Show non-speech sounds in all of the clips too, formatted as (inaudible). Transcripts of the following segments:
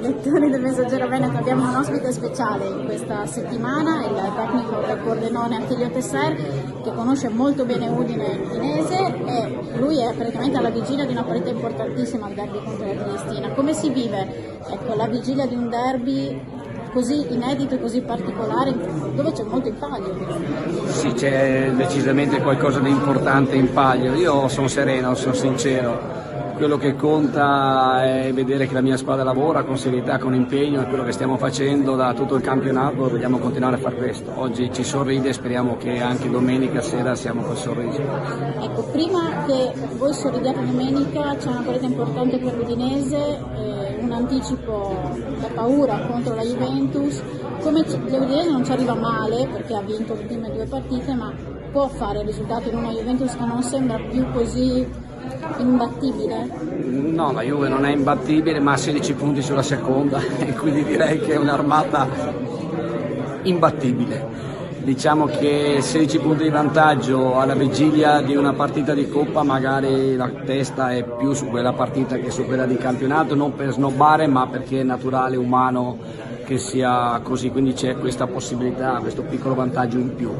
Lettori del Messaggero Veneto abbiamo un ospite speciale in questa settimana, il tecnico del Pordenone Attilio Tesser che conosce molto bene Udine Udinese e lui è praticamente alla vigilia di una partita importantissima al derby contro la Triestina. Come si vive ecco, la vigilia di un derby così inedito e così particolare dove c'è molto in palio? Sì, c'è decisamente qualcosa di importante in palio. Io sono sereno, sono sincero quello che conta è vedere che la mia squadra lavora con serietà, con impegno e quello che stiamo facendo da tutto il campionato vogliamo continuare a fare questo. Oggi ci sorride e speriamo che anche domenica sera siamo col sorriso. Ecco, prima che voi sorridiate domenica c'è una partita importante per l'Udinese, eh, un anticipo da paura contro la Juventus. Come l'Udinese non ci arriva male perché ha vinto le prime due partite, ma può fare il risultato in una Juventus che non sembra più così imbattibile? No, la Juve non è imbattibile, ma ha 16 punti sulla seconda (laughs) e quindi direi che è un'armata imbattibile. Diciamo che 16 punti di vantaggio alla vigilia di una partita di coppa, magari la testa è più su quella partita che su quella di campionato, non per snobbare, ma perché è naturale, umano che sia così, quindi c'è questa possibilità, questo piccolo vantaggio in più.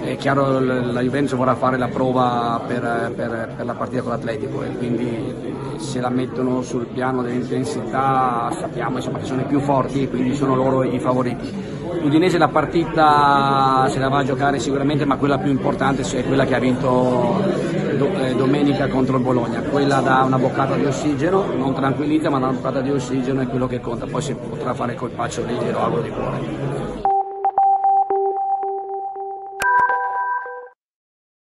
È chiaro la Juventus vorrà fare la prova per, per, per la partita con l'Atletico e quindi se la mettono sul piano dell'intensità sappiamo insomma, che sono i più forti e quindi sono loro i favoriti. L'Udinese la partita se la va a giocare sicuramente ma quella più importante è quella che ha vinto eh, domenica contro il Bologna, quella dà una boccata di ossigeno, non tranquillizza ma una boccata di ossigeno è quello che conta, poi si potrà fare col paccio leggero, auguro di cuore.